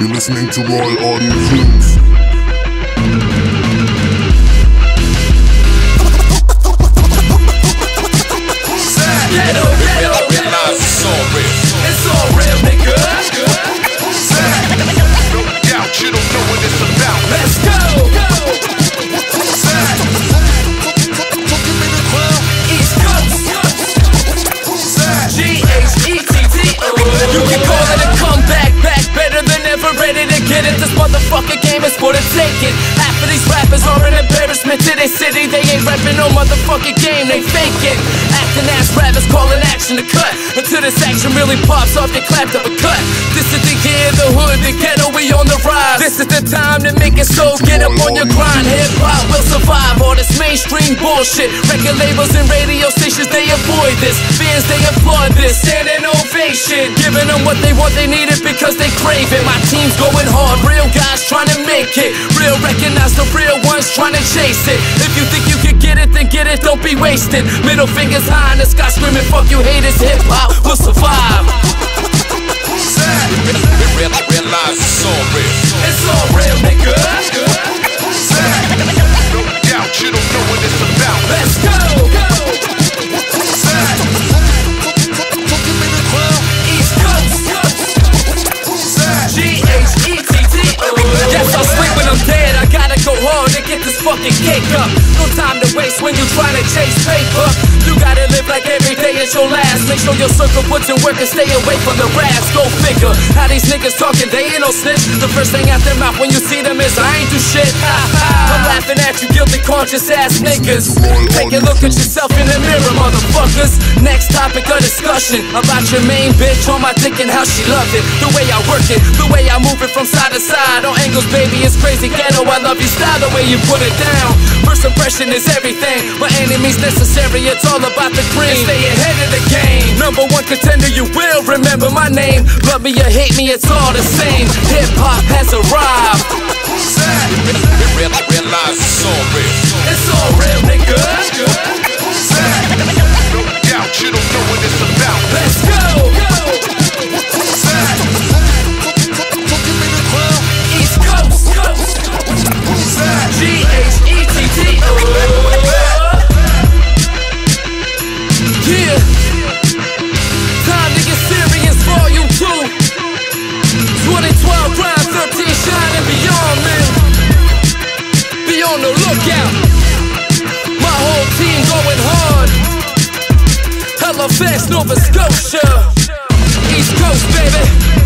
You're listening to Royal Audio Tunes. Than ready to get it. This motherfucking game is for the taking. Half of these rappers are an embarrassment to their city. They ain't rapping no motherfucking game, they fake it. Acting ass rappers calling action to cut. Until this action really pops off, they clapped up a cut. This is the year, the hood, the ghetto, we on the rise. This is the time to make it so. Get up on your grind, hip hop will survive mainstream bullshit. Record labels and radio stations, they avoid this. Fans, they applaud this. Standing ovation. Giving them what they want, they need it because they crave it. My team's going hard, real guys trying to make it. Real recognize the real ones trying to chase it. If you think you can get it, then get it, don't be wasted. Middle fingers high in the sky screaming, fuck you haters, hip hop will survive. Fucking cake up. No time to waste when you trying to chase paper. You gotta live like every day is your last. Make sure your circle puts in work and stay away from the rats. Go figure. How these niggas talking, they ain't no snitch. The first thing out their mouth when you see them is I ain't do shit. I'm laughing at you guilty conscious ass niggas. Take a look at yourself in the mirror, motherfuckers. Next topic of discussion about your main bitch on my dick and how she love it. The way I work it, the way I move it from side to side. All angles, baby, it's crazy ghetto. I love your style, the way you put it down. First impression is everything, any means necessary. It's all about the cream. Stay ahead of the. Number one contender, you will remember my name. Love me or hate me, it's all the same. Hip hop has arrived. Realize it's all real. It's all real, nigga. On. My whole team going hard. Halifax, Nova Scotia. East Coast, baby.